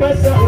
Bye.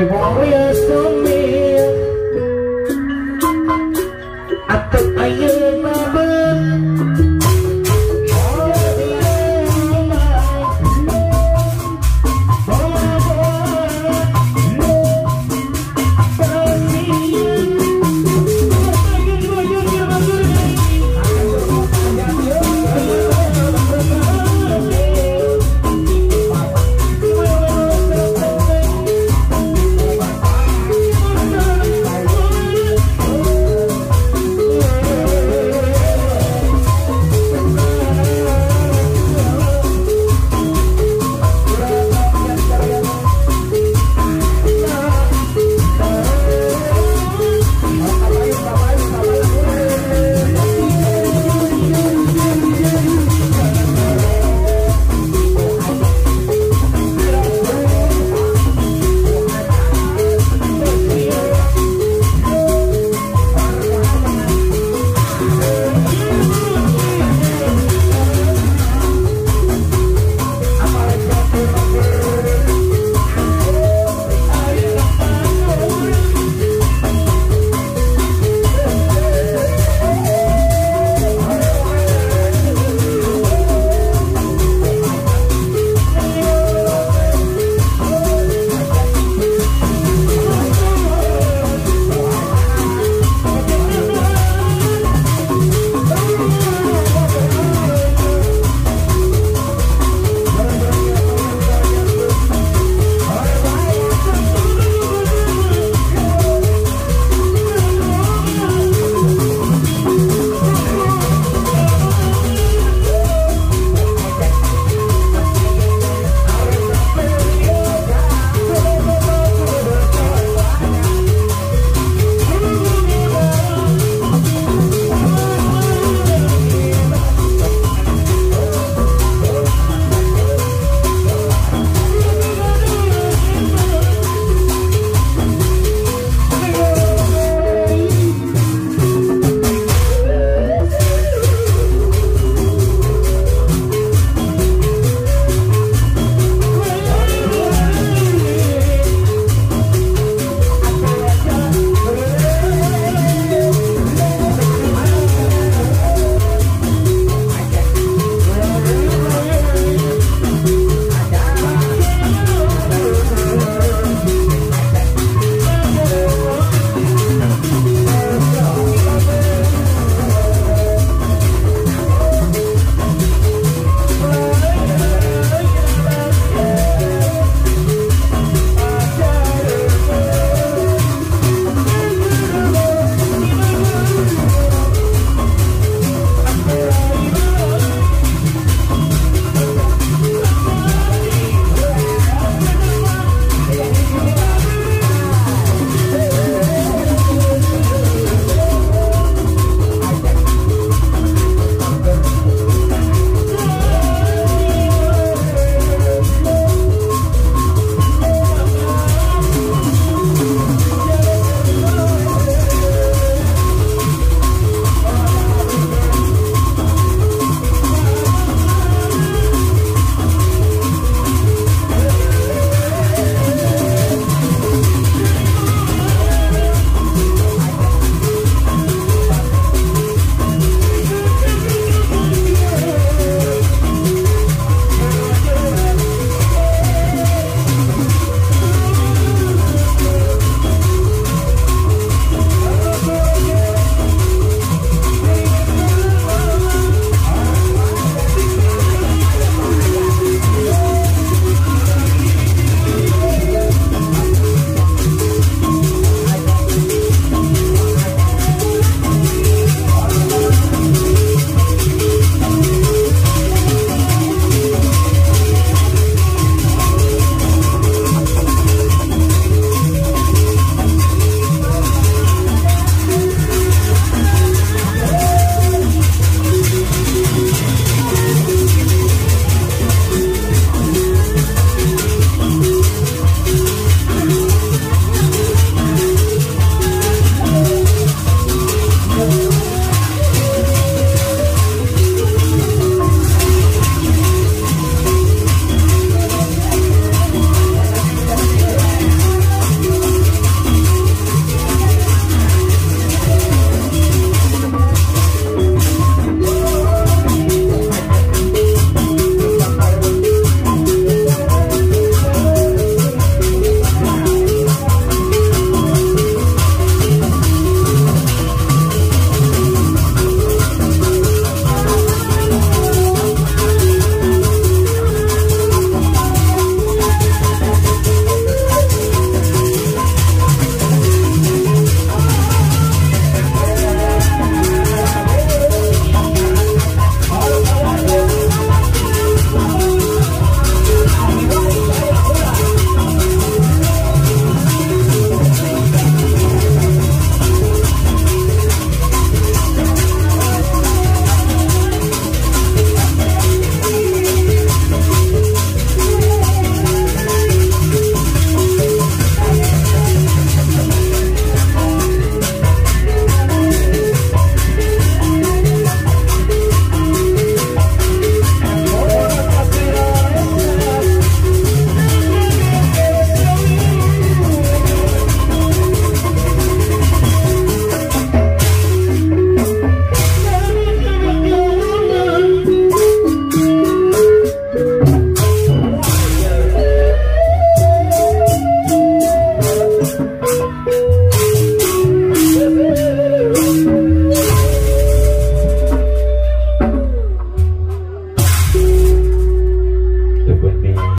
Yeah.